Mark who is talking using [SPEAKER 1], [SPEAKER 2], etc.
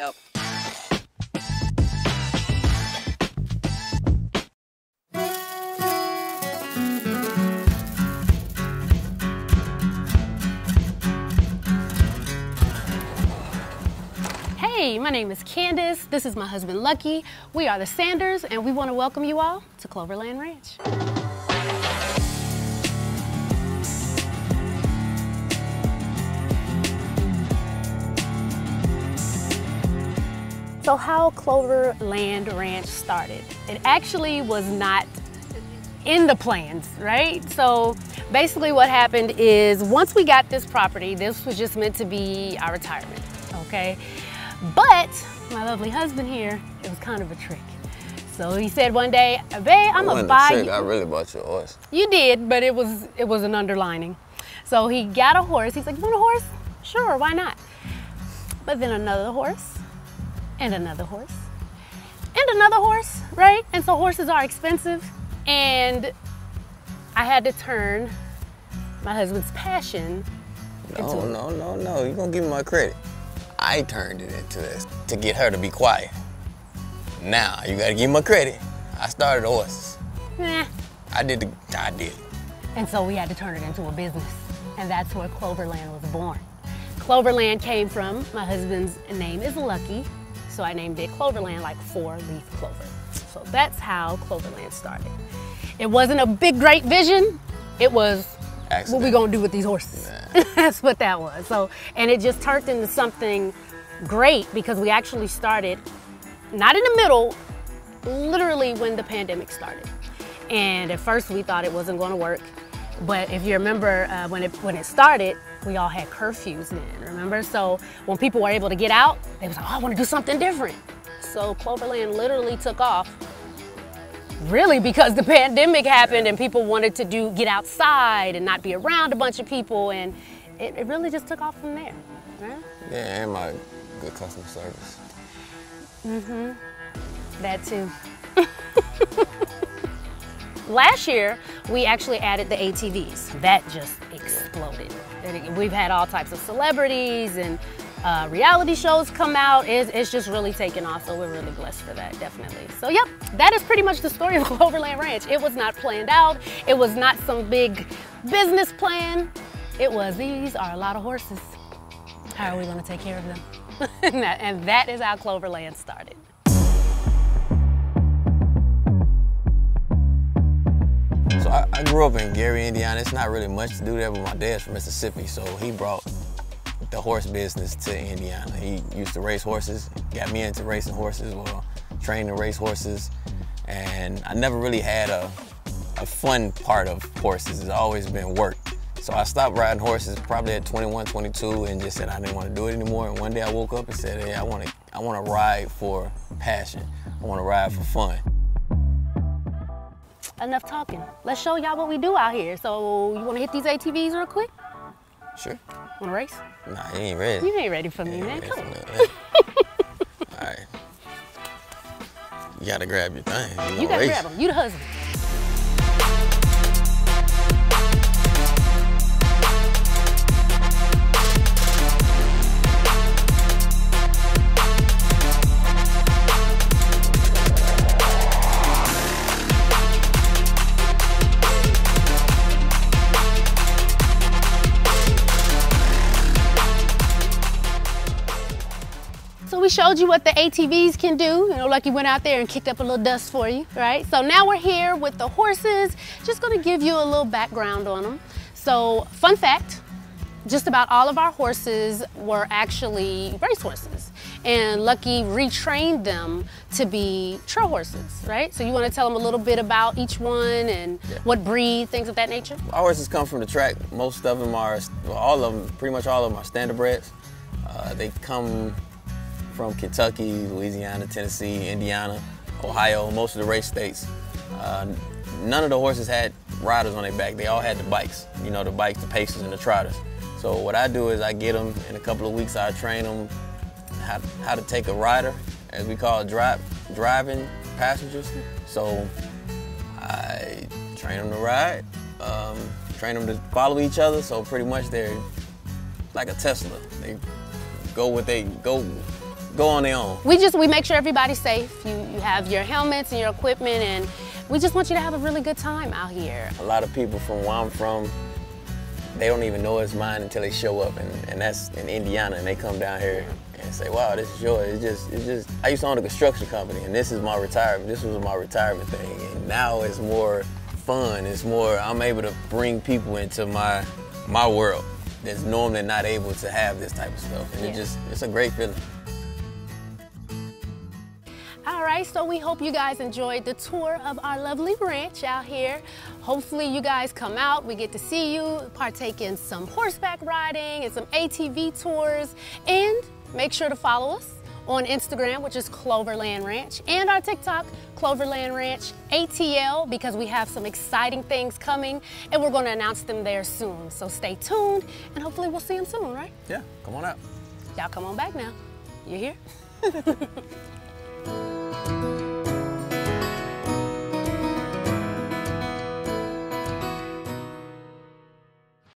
[SPEAKER 1] Hey, my name is Candace. This is my husband Lucky. We are the Sanders, and we want to welcome you all to Cloverland Ranch. So, how Cloverland Ranch started? It actually was not in the plans, right? So, basically, what happened is once we got this property, this was just meant to be our retirement, okay? But my lovely husband here, it was kind of a trick. So he said one day, "Babe, I'm gonna buy
[SPEAKER 2] trick.
[SPEAKER 1] you."
[SPEAKER 2] I really bought you a horse.
[SPEAKER 1] You did, but it was it was an underlining. So he got a horse. He's like, "You want a horse? Sure, why not?" But then another horse, and another horse, and another horse, right? And so horses are expensive, and I had to turn my husband's passion
[SPEAKER 2] No,
[SPEAKER 1] into
[SPEAKER 2] no, no, no. You're gonna give me my credit. I turned it into this to get her to be quiet. Now you gotta give me my credit. I started horses.
[SPEAKER 1] Nah.
[SPEAKER 2] I did the I did.
[SPEAKER 1] And so we had to turn it into a business. And that's where Cloverland was born. Cloverland came from my husband's name is Lucky, so I named it Cloverland like four leaf clover. So that's how Cloverland started. It wasn't a big great vision. It was what we
[SPEAKER 2] Accident.
[SPEAKER 1] gonna do with these horses. that's what that was. So and it just turned into something great because we actually started not in the middle, literally when the pandemic started. And at first we thought it wasn't going to work. But if you remember uh, when, it, when it started, we all had curfews then, remember? So when people were able to get out, they was like, oh, I want to do something different. So Cloverland literally took off. Really, because the pandemic happened and people wanted to do get outside and not be around a bunch of people, and it, it really just took off from there. right?
[SPEAKER 2] Yeah, and my good customer service. Mm-hmm.
[SPEAKER 1] That too. Last year, we actually added the ATVs. That just exploded. We've had all types of celebrities and uh, reality shows come out. It's, it's just really taken off, so we're really blessed for that, definitely. So, yep, that is pretty much the story of Cloverland Ranch. It was not planned out. It was not some big business plan. It was, these are a lot of horses. How are we gonna take care of them? and, that, and that is how Cloverland started.
[SPEAKER 2] I, I grew up in Gary, Indiana. It's not really much to do there, but my dad's from Mississippi, so he brought the horse business to Indiana. He used to race horses, got me into racing horses, well, trained to race horses, and I never really had a, a fun part of horses. It's always been work. So I stopped riding horses probably at 21, 22, and just said I didn't want to do it anymore. And one day I woke up and said, hey, I want to, I want to ride for passion. I want to ride for fun.
[SPEAKER 1] Enough talking. Let's show y'all what we do out here. So you wanna hit these ATVs real quick?
[SPEAKER 2] Sure.
[SPEAKER 1] Wanna race?
[SPEAKER 2] Nah, he ain't ready.
[SPEAKER 1] You ain't ready for me, man. Come on.
[SPEAKER 2] All right. You gotta grab your thing.
[SPEAKER 1] You
[SPEAKER 2] gonna
[SPEAKER 1] gotta
[SPEAKER 2] race.
[SPEAKER 1] grab them. You the husband. Showed you what the ATVs can do. You know, Lucky went out there and kicked up a little dust for you, right? So now we're here with the horses. Just gonna give you a little background on them. So, fun fact, just about all of our horses were actually race horses. And Lucky retrained them to be trail horses, right? So you wanna tell them a little bit about each one and what breed, things of that nature?
[SPEAKER 2] Our horses come from the track. Most of them are, well, all of them, pretty much all of them are standardbreds. Uh, they come from Kentucky, Louisiana, Tennessee, Indiana, Ohio, most of the race states. Uh, none of the horses had riders on their back. They all had the bikes, you know, the bikes, the paces, and the trotters. So what I do is I get them in a couple of weeks. I train them how, how to take a rider, as we call it, drive, driving passengers. So I train them to ride, um, train them to follow each other. So pretty much they're like a Tesla. They go what they go, go on their own.
[SPEAKER 1] We just we make sure everybody's safe. You you have your helmets and your equipment, and we just want you to have a really good time out here.
[SPEAKER 2] A lot of people from where I'm from, they don't even know it's mine until they show up, and, and that's in Indiana, and they come down here and say, "Wow, this is yours." It's just, it's just. I used to own a construction company, and this is my retirement. This was my retirement thing, and now it's more fun. It's more. I'm able to bring people into my my world that's normally not able to have this type of stuff, and
[SPEAKER 1] Yeah.
[SPEAKER 2] it just, it's a great feeling.
[SPEAKER 1] Right, so we hope you guys enjoyed the tour of our lovely ranch out here. Hopefully you guys come out, we get to see you, partake in some horseback riding and some ATV tours, and make sure to follow us on Instagram, which is Cloverland Ranch, and our TikTok, Cloverland Ranch ATL, because we have some exciting things coming, and we're gonna announce them there soon. So stay tuned, and hopefully we'll see them soon, right?
[SPEAKER 2] Yeah, come on out.
[SPEAKER 1] Y'all come on back now. You here?